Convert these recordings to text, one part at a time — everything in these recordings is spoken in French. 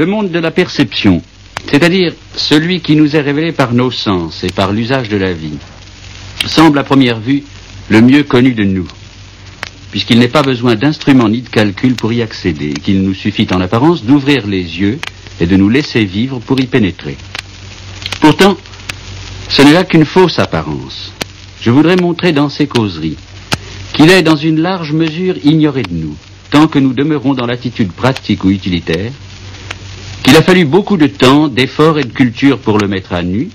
Le monde de la perception, c'est-à-dire celui qui nous est révélé par nos sens et par l'usage de la vie, semble à première vue le mieux connu de nous, puisqu'il n'est pas besoin d'instruments ni de calcul pour y accéder, qu'il nous suffit en apparence d'ouvrir les yeux et de nous laisser vivre pour y pénétrer. Pourtant, ce n'est là qu'une fausse apparence. Je voudrais montrer dans ces causeries qu'il est dans une large mesure ignoré de nous, tant que nous demeurons dans l'attitude pratique ou utilitaire, qu'il a fallu beaucoup de temps, d'efforts et de culture pour le mettre à nu,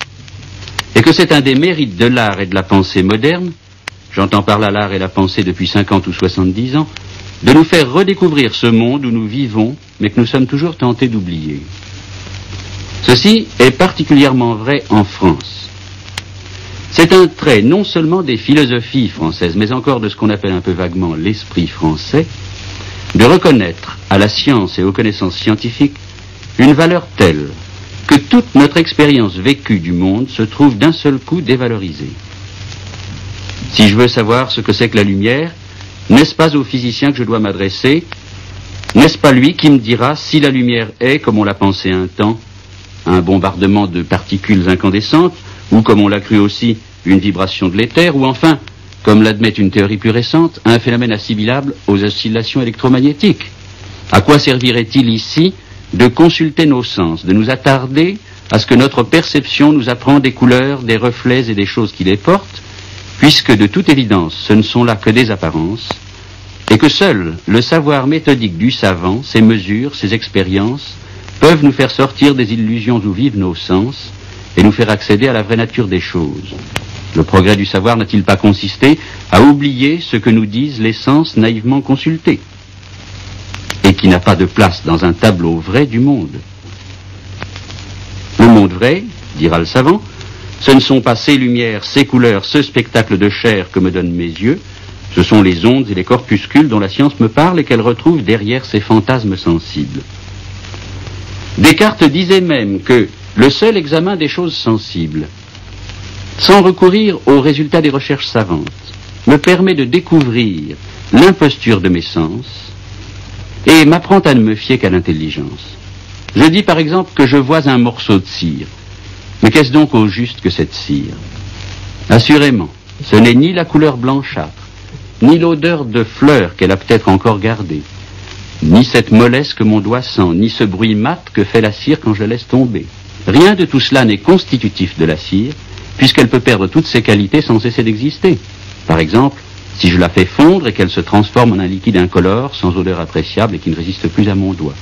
et que c'est un des mérites de l'art et de la pensée moderne, j'entends par là l'art et la pensée depuis 50 ou 70 ans, de nous faire redécouvrir ce monde où nous vivons, mais que nous sommes toujours tentés d'oublier. Ceci est particulièrement vrai en France. C'est un trait non seulement des philosophies françaises, mais encore de ce qu'on appelle un peu vaguement l'esprit français, de reconnaître à la science et aux connaissances scientifiques une valeur telle que toute notre expérience vécue du monde se trouve d'un seul coup dévalorisée. Si je veux savoir ce que c'est que la lumière, n'est-ce pas au physicien que je dois m'adresser? N'est-ce pas lui qui me dira si la lumière est, comme on l'a pensé un temps, un bombardement de particules incandescentes, ou comme on l'a cru aussi, une vibration de l'éther, ou enfin, comme l'admet une théorie plus récente, un phénomène assimilable aux oscillations électromagnétiques? À quoi servirait-il ici de consulter nos sens, de nous attarder à ce que notre perception nous apprend des couleurs, des reflets et des choses qui les portent, puisque de toute évidence ce ne sont là que des apparences, et que seul le savoir méthodique du savant, ses mesures, ses expériences, peuvent nous faire sortir des illusions où vivent nos sens et nous faire accéder à la vraie nature des choses. Le progrès du savoir n'a-t-il pas consisté à oublier ce que nous disent les sens naïvement consultés et qui n'a pas de place dans un tableau vrai du monde Le monde vrai, dira le savant, ce ne sont pas ces lumières, ces couleurs, ce spectacle de chair que me donnent mes yeux, ce sont les ondes et les corpuscules dont la science me parle et qu'elle retrouve derrière ces fantasmes sensibles. Descartes disait même que le seul examen des choses sensibles, sans recourir aux résultats des recherches savantes, me permet de découvrir l'imposture de mes sens et m'apprend à ne me fier qu'à l'intelligence. Je dis par exemple que je vois un morceau de cire. Mais qu'est-ce donc au juste que cette cire? Assurément, ce n'est ni la couleur blanchâtre, ni l'odeur de fleurs qu'elle a peut-être encore gardée, ni cette mollesse que mon doigt sent, ni ce bruit mat que fait la cire quand je la laisse tomber. Rien de tout cela n'est constitutif de la cire, puisqu'elle peut perdre toutes ses qualités sans cesser d'exister. Par exemple, si je la fais fondre et qu'elle se transforme en un liquide incolore, sans odeur appréciable et qui ne résiste plus à mon doigt.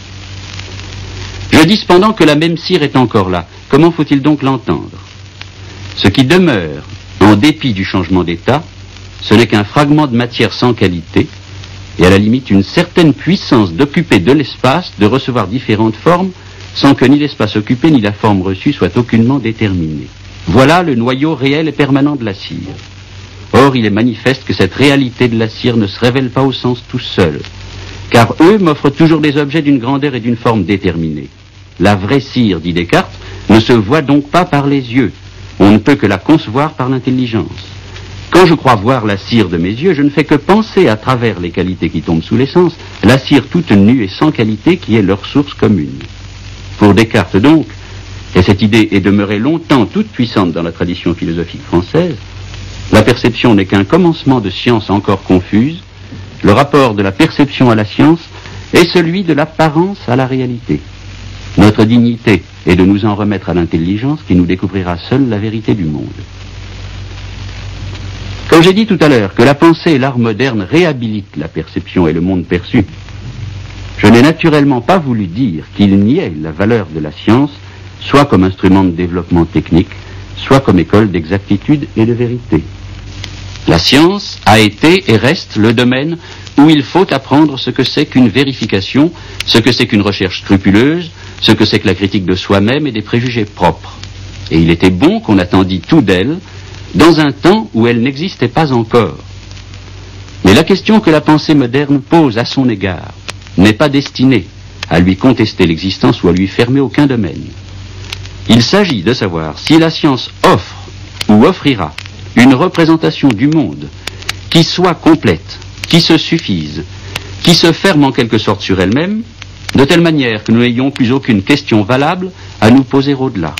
Je dis cependant que la même cire est encore là. Comment faut-il donc l'entendre? Ce qui demeure, en dépit du changement d'état, ce n'est qu'un fragment de matière sans qualité, et à la limite une certaine puissance d'occuper de l'espace, de recevoir différentes formes, sans que ni l'espace occupé ni la forme reçue soient aucunement déterminés. Voilà le noyau réel et permanent de la cire. Or, il est manifeste que cette réalité de la cire ne se révèle pas au sens tout seul, car eux m'offrent toujours des objets d'une grandeur et d'une forme déterminée. La vraie cire, dit Descartes, ne se voit donc pas par les yeux, on ne peut que la concevoir par l'intelligence. Quand je crois voir la cire de mes yeux, je ne fais que penser à travers les qualités qui tombent sous l'essence, la cire toute nue et sans qualité qui est leur source commune. Pour Descartes donc, et cette idée est demeurée longtemps toute puissante dans la tradition philosophique française, la perception n'est qu'un commencement de science encore confuse, le rapport de la perception à la science est celui de l'apparence à la réalité. Notre dignité est de nous en remettre à l'intelligence qui nous découvrira seule la vérité du monde. Quand j'ai dit tout à l'heure que la pensée et l'art moderne réhabilitent la perception et le monde perçu, je n'ai naturellement pas voulu dire qu'il n'y ait la valeur de la science, soit comme instrument de développement technique, soit comme école d'exactitude et de vérité. La science a été et reste le domaine où il faut apprendre ce que c'est qu'une vérification, ce que c'est qu'une recherche scrupuleuse, ce que c'est que la critique de soi-même et des préjugés propres. Et il était bon qu'on attendît tout d'elle dans un temps où elle n'existait pas encore. Mais la question que la pensée moderne pose à son égard n'est pas destinée à lui contester l'existence ou à lui fermer aucun domaine. Il s'agit de savoir si la science offre ou offrira une représentation du monde qui soit complète, qui se suffise, qui se ferme en quelque sorte sur elle-même, de telle manière que nous n'ayons plus aucune question valable à nous poser au-delà.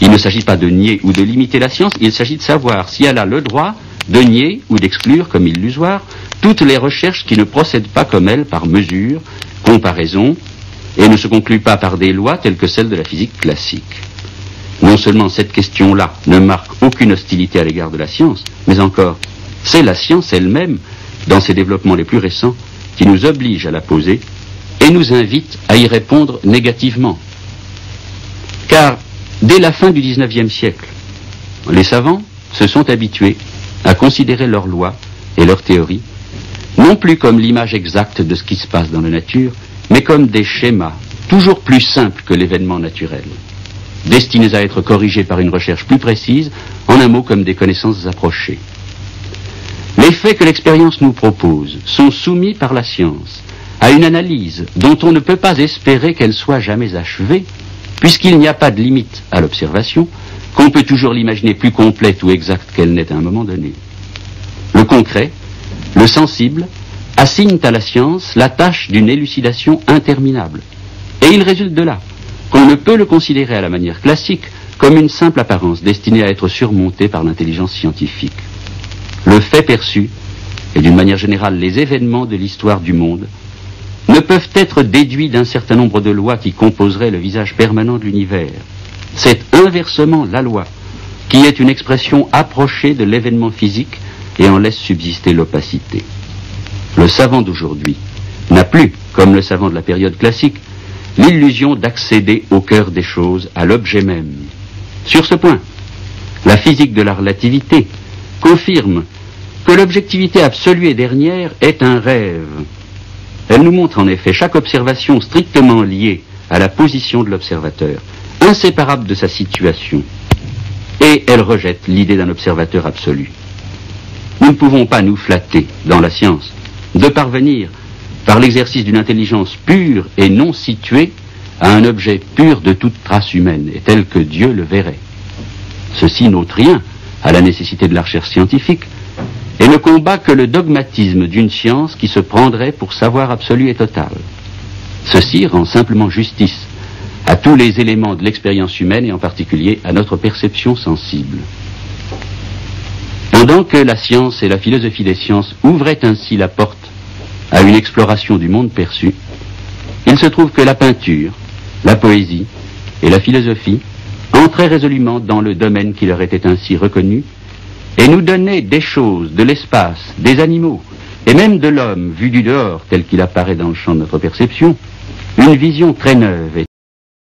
Il ne s'agit pas de nier ou de limiter la science, il s'agit de savoir si elle a le droit de nier ou d'exclure, comme illusoire, toutes les recherches qui ne procèdent pas comme elle par mesure, comparaison, et ne se concluent pas par des lois telles que celles de la physique classique. Non seulement cette question-là ne marque aucune hostilité à l'égard de la science, mais encore, c'est la science elle-même, dans ses développements les plus récents, qui nous oblige à la poser et nous invite à y répondre négativement. Car dès la fin du XIXe siècle, les savants se sont habitués à considérer leurs lois et leurs théories non plus comme l'image exacte de ce qui se passe dans la nature, mais comme des schémas toujours plus simples que l'événement naturel, destinés à être corrigés par une recherche plus précise, en un mot comme des connaissances approchées. Les faits que l'expérience nous propose sont soumis par la science à une analyse dont on ne peut pas espérer qu'elle soit jamais achevée, puisqu'il n'y a pas de limite à l'observation, qu'on peut toujours l'imaginer plus complète ou exacte qu'elle n'est à un moment donné. Le concret, le sensible, assigne à la science la tâche d'une élucidation interminable. Et il résulte de là qu'on ne peut le considérer à la manière classique comme une simple apparence destinée à être surmontée par l'intelligence scientifique. Le fait perçu, et d'une manière générale les événements de l'histoire du monde, ne peuvent être déduits d'un certain nombre de lois qui composeraient le visage permanent de l'univers. C'est inversement la loi qui est une expression approchée de l'événement physique et en laisse subsister l'opacité. Le savant d'aujourd'hui n'a plus, comme le savant de la période classique, l'illusion d'accéder au cœur des choses, à l'objet même. Sur ce point, la physique de la relativité confirme que l'objectivité absolue et dernière est un rêve. Elle nous montre en effet chaque observation strictement liée à la position de l'observateur, inséparable de sa situation, et elle rejette l'idée d'un observateur absolu. Nous ne pouvons pas nous flatter dans la science de parvenir, par l'exercice d'une intelligence pure et non située, à un objet pur de toute trace humaine, et tel que Dieu le verrait. Ceci n'ôte rien à la nécessité de la recherche scientifique, et ne combat que le dogmatisme d'une science qui se prendrait pour savoir absolu et total. Ceci rend simplement justice à tous les éléments de l'expérience humaine et en particulier à notre perception sensible. Pendant que la science et la philosophie des sciences ouvraient ainsi la porte à une exploration du monde perçu, il se trouve que la peinture, la poésie et la philosophie entraient résolument dans le domaine qui leur était ainsi reconnu et nous donnaient des choses, de l'espace, des animaux, et même de l'homme vu du dehors tel qu'il apparaît dans le champ de notre perception, une vision très neuve